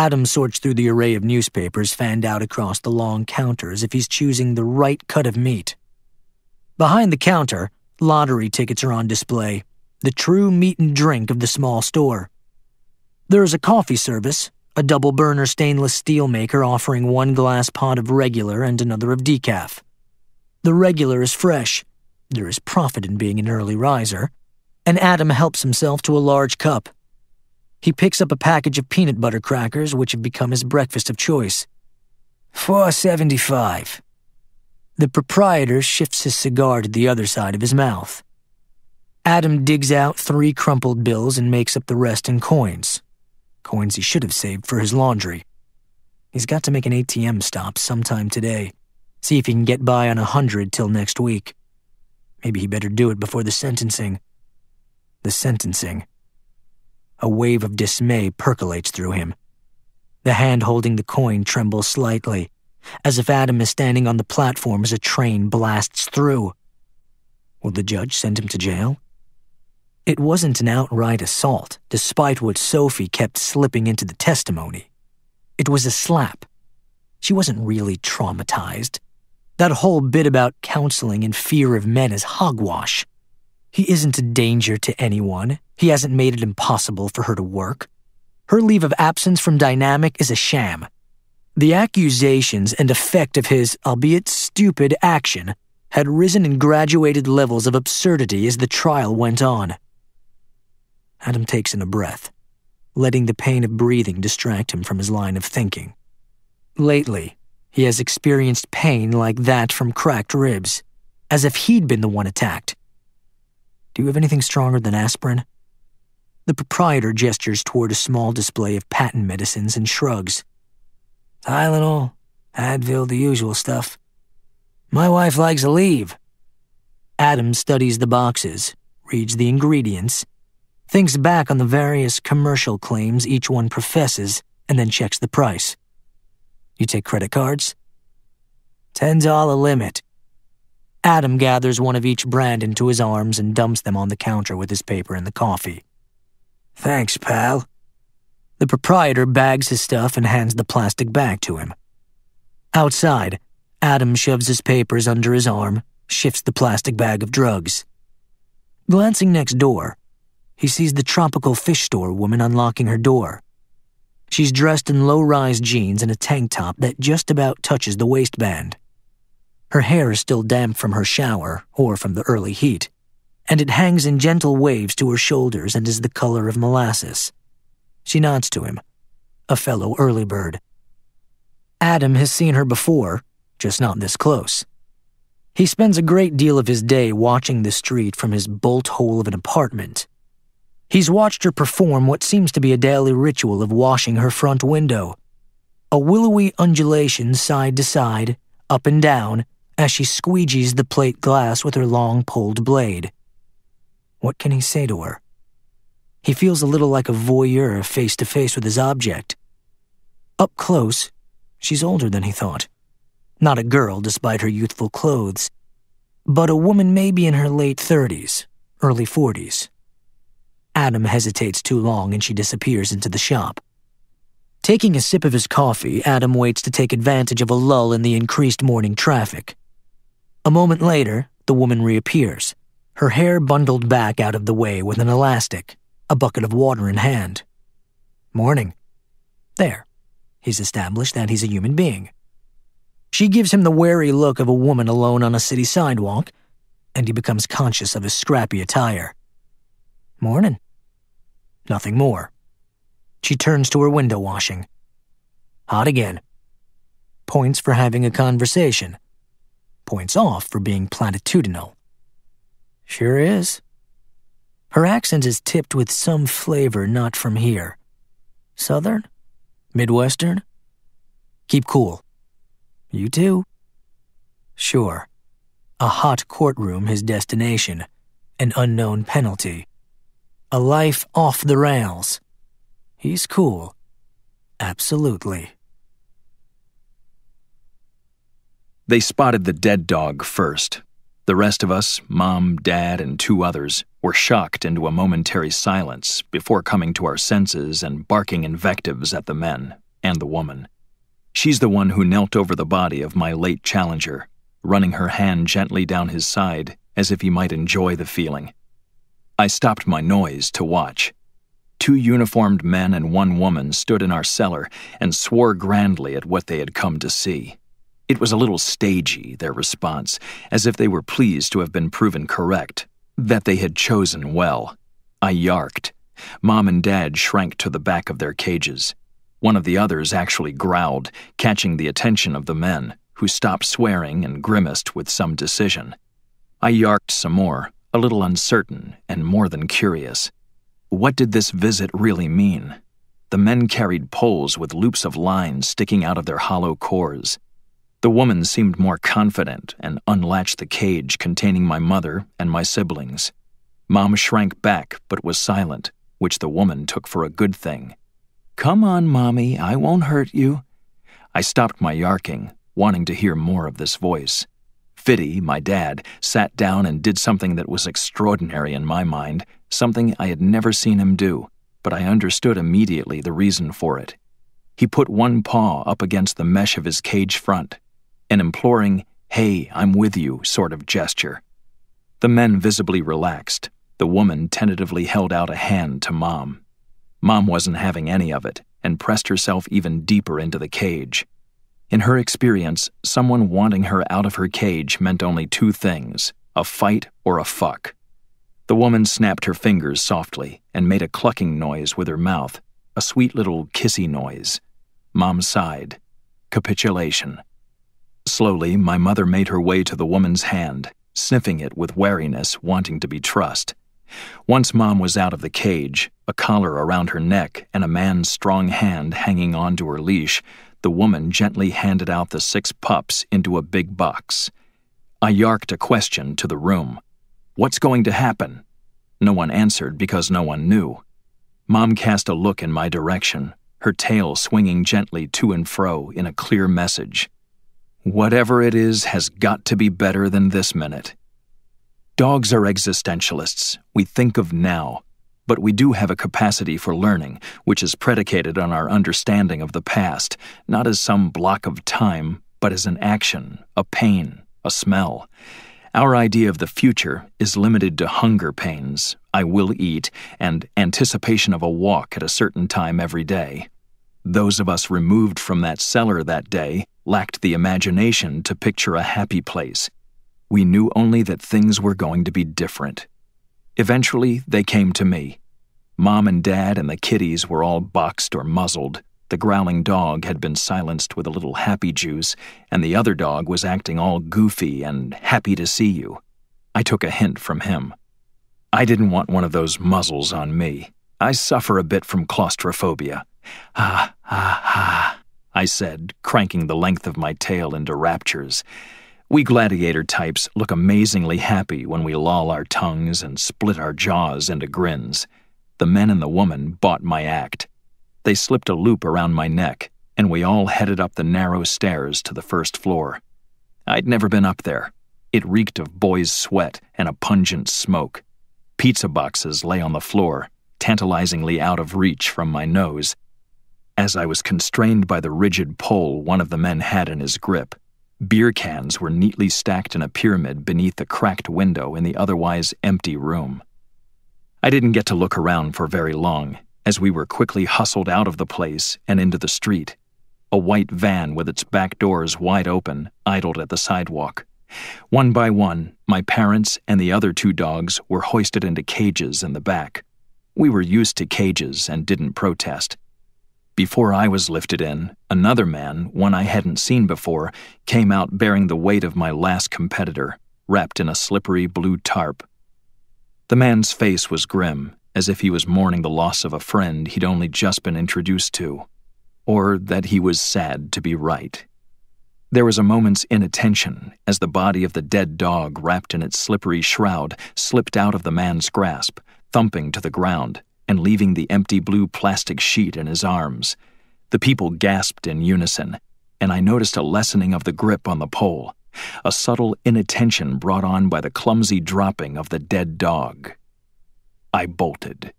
Adam sorts through the array of newspapers fanned out across the long counter as if he's choosing the right cut of meat. Behind the counter, lottery tickets are on display, the true meat and drink of the small store. There is a coffee service, a double burner stainless steel maker offering one glass pot of regular and another of decaf. The regular is fresh. There is profit in being an early riser. And Adam helps himself to a large cup. He picks up a package of peanut butter crackers, which have become his breakfast of choice. Four seventy-five. The proprietor shifts his cigar to the other side of his mouth. Adam digs out three crumpled bills and makes up the rest in coins. Coins he should have saved for his laundry. He's got to make an ATM stop sometime today. See if he can get by on a hundred till next week. Maybe he better do it before the sentencing. The sentencing. A wave of dismay percolates through him. The hand holding the coin trembles slightly, as if Adam is standing on the platform as a train blasts through. Will the judge send him to jail? It wasn't an outright assault, despite what Sophie kept slipping into the testimony. It was a slap. She wasn't really traumatized. That whole bit about counseling and fear of men is hogwash. He isn't a danger to anyone. He hasn't made it impossible for her to work. Her leave of absence from Dynamic is a sham. The accusations and effect of his, albeit stupid, action had risen in graduated levels of absurdity as the trial went on. Adam takes in a breath, letting the pain of breathing distract him from his line of thinking. Lately, he has experienced pain like that from cracked ribs, as if he'd been the one attacked. Do you have anything stronger than aspirin? The proprietor gestures toward a small display of patent medicines and shrugs. Tylenol, Advil, the usual stuff. My wife likes a Aleve. Adam studies the boxes, reads the ingredients, thinks back on the various commercial claims each one professes, and then checks the price. You take credit cards? $10 limit. Adam gathers one of each brand into his arms and dumps them on the counter with his paper and the coffee. Thanks, pal. The proprietor bags his stuff and hands the plastic bag to him. Outside, Adam shoves his papers under his arm, shifts the plastic bag of drugs. Glancing next door, he sees the tropical fish store woman unlocking her door. She's dressed in low rise jeans and a tank top that just about touches the waistband. Her hair is still damp from her shower or from the early heat, and it hangs in gentle waves to her shoulders and is the color of molasses. She nods to him, a fellow early bird. Adam has seen her before, just not this close. He spends a great deal of his day watching the street from his bolt hole of an apartment. He's watched her perform what seems to be a daily ritual of washing her front window. A willowy undulation side to side, up and down, as she squeegees the plate glass with her long poled blade. What can he say to her? He feels a little like a voyeur face to face with his object. Up close, she's older than he thought. Not a girl, despite her youthful clothes, but a woman maybe in her late 30s, early 40s. Adam hesitates too long and she disappears into the shop. Taking a sip of his coffee, Adam waits to take advantage of a lull in the increased morning traffic. A moment later, the woman reappears, her hair bundled back out of the way with an elastic, a bucket of water in hand. Morning. There. He's established that he's a human being. She gives him the wary look of a woman alone on a city sidewalk, and he becomes conscious of his scrappy attire. Morning. Nothing more. She turns to her window washing. Hot again. Points for having a conversation points off for being platitudinal. Sure is. Her accent is tipped with some flavor not from here. Southern? Midwestern? Keep cool. You too? Sure. A hot courtroom his destination, an unknown penalty. A life off the rails. He's cool. Absolutely. They spotted the dead dog first. The rest of us, mom, dad, and two others, were shocked into a momentary silence before coming to our senses and barking invectives at the men. and the woman. She's the one who knelt over the body of my late challenger, running her hand gently down his side as if he might enjoy the feeling. I stopped my noise to watch. Two uniformed men and one woman stood in our cellar and swore grandly at what they had come to see. It was a little stagey, their response, as if they were pleased to have been proven correct, that they had chosen well. I yarked. Mom and Dad shrank to the back of their cages. One of the others actually growled, catching the attention of the men, who stopped swearing and grimaced with some decision. I yarked some more, a little uncertain and more than curious. What did this visit really mean? The men carried poles with loops of lines sticking out of their hollow cores. The woman seemed more confident and unlatched the cage containing my mother and my siblings. Mom shrank back but was silent, which the woman took for a good thing. Come on, Mommy, I won't hurt you. I stopped my yarking, wanting to hear more of this voice. Fiddy, my dad, sat down and did something that was extraordinary in my mind, something I had never seen him do, but I understood immediately the reason for it. He put one paw up against the mesh of his cage front, an imploring, hey, I'm with you sort of gesture. The men visibly relaxed. The woman tentatively held out a hand to Mom. Mom wasn't having any of it and pressed herself even deeper into the cage. In her experience, someone wanting her out of her cage meant only two things a fight or a fuck. The woman snapped her fingers softly and made a clucking noise with her mouth, a sweet little kissy noise. Mom sighed. Capitulation. Slowly, my mother made her way to the woman's hand, sniffing it with wariness, wanting to be trussed. Once Mom was out of the cage, a collar around her neck and a man's strong hand hanging onto her leash, the woman gently handed out the six pups into a big box. I yarked a question to the room What's going to happen? No one answered because no one knew. Mom cast a look in my direction, her tail swinging gently to and fro in a clear message. Whatever it is has got to be better than this minute. Dogs are existentialists. We think of now, but we do have a capacity for learning, which is predicated on our understanding of the past, not as some block of time, but as an action, a pain, a smell. Our idea of the future is limited to hunger pains, I will eat, and anticipation of a walk at a certain time every day. Those of us removed from that cellar that day lacked the imagination to picture a happy place. We knew only that things were going to be different. Eventually, they came to me. Mom and Dad and the kitties were all boxed or muzzled. The growling dog had been silenced with a little happy juice, and the other dog was acting all goofy and happy to see you. I took a hint from him. I didn't want one of those muzzles on me. I suffer a bit from claustrophobia. Ah, ah, ah, I said, cranking the length of my tail into raptures. We gladiator types look amazingly happy when we loll our tongues and split our jaws into grins. The men and the woman bought my act. They slipped a loop around my neck, and we all headed up the narrow stairs to the first floor. I'd never been up there. It reeked of boys' sweat and a pungent smoke. Pizza boxes lay on the floor, tantalizingly out of reach from my nose. As I was constrained by the rigid pole one of the men had in his grip, Beer cans were neatly stacked in a pyramid beneath the cracked window in the otherwise empty room. I didn't get to look around for very long, as we were quickly hustled out of the place and into the street. A white van with its back doors wide open idled at the sidewalk. One by one, my parents and the other two dogs were hoisted into cages in the back. We were used to cages and didn't protest. Before I was lifted in, another man, one I hadn't seen before, came out bearing the weight of my last competitor, wrapped in a slippery blue tarp. The man's face was grim, as if he was mourning the loss of a friend he'd only just been introduced to, or that he was sad to be right. There was a moment's inattention as the body of the dead dog wrapped in its slippery shroud slipped out of the man's grasp, thumping to the ground and leaving the empty blue plastic sheet in his arms. The people gasped in unison, and I noticed a lessening of the grip on the pole, a subtle inattention brought on by the clumsy dropping of the dead dog. I bolted.